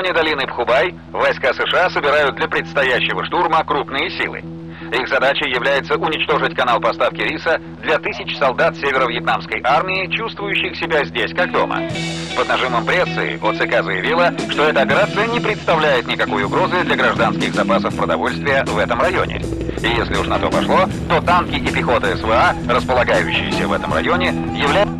районе долины Пхубай войска США собирают для предстоящего штурма крупные силы. Их задачей является уничтожить канал поставки риса для тысяч солдат северо-вьетнамской армии, чувствующих себя здесь как дома. Под нажимом прессы ОЦК заявила, что эта операция не представляет никакой угрозы для гражданских запасов продовольствия в этом районе. И если уж на то пошло, то танки и пехота СВА, располагающиеся в этом районе, являются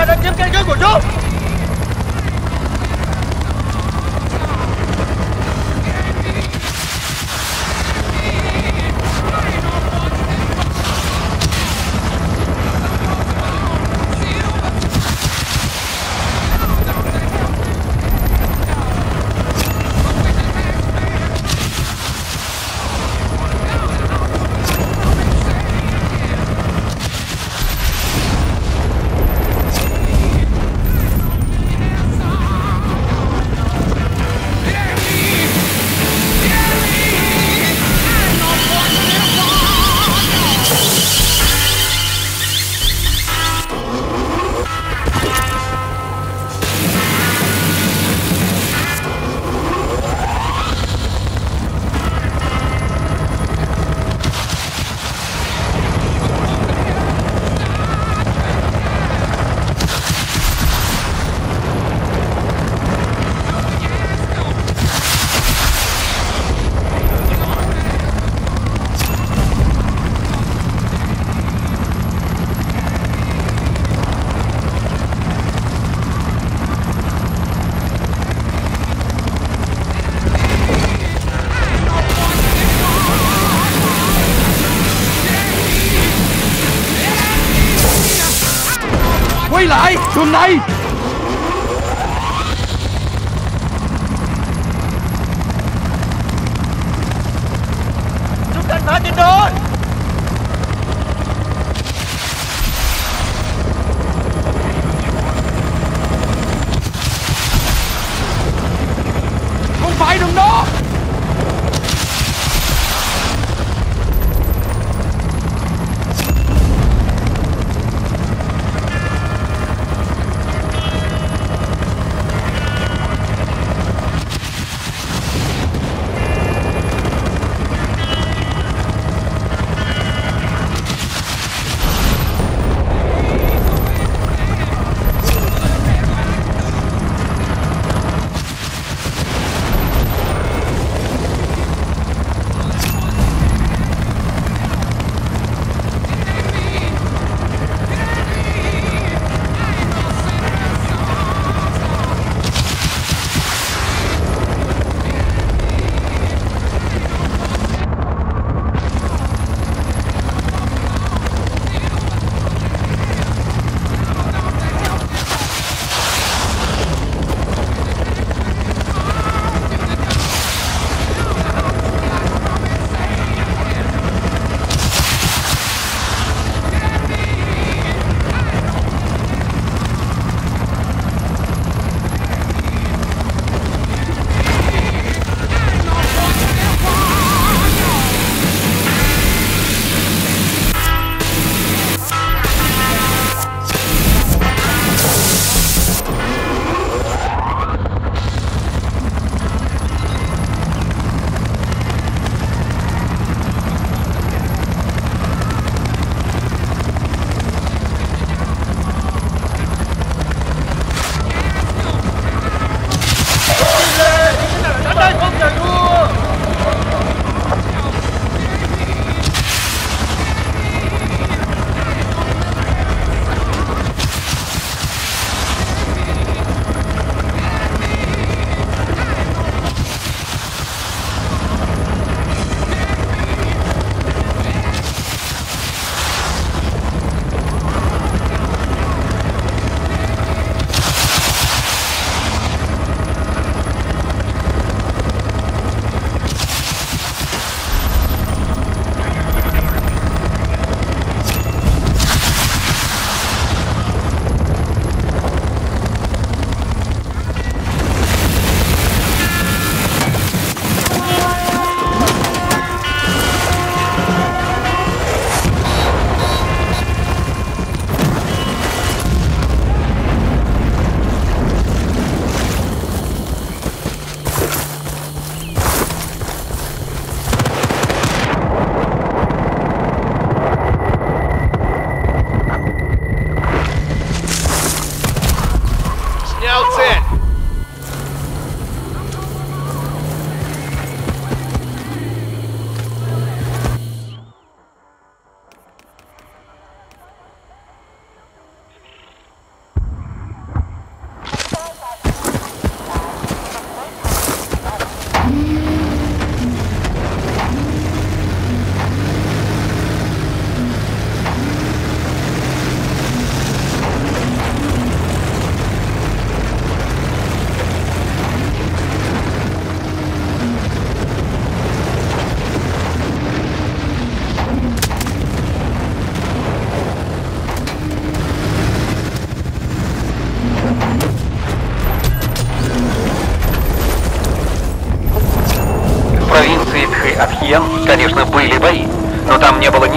xe đã chiếm căn cứ của chú lie tonight.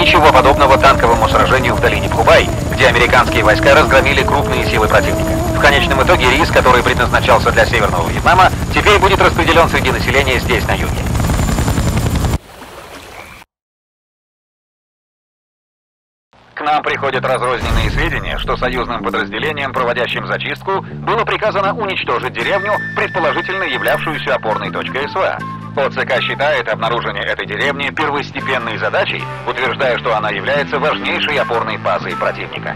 Ничего подобного танковому сражению в долине Пхубай, где американские войска разгромили крупные силы противника. В конечном итоге рис, который предназначался для Северного Вьетнама, теперь будет распределен среди населения здесь, на юге. К нам приходят разрозненные сведения, что союзным подразделениям, проводящим зачистку, было приказано уничтожить деревню, предположительно являвшуюся опорной точкой СВА. ОЦК считает обнаружение этой деревни первостепенной задачей, утверждая, что она является важнейшей опорной базой противника.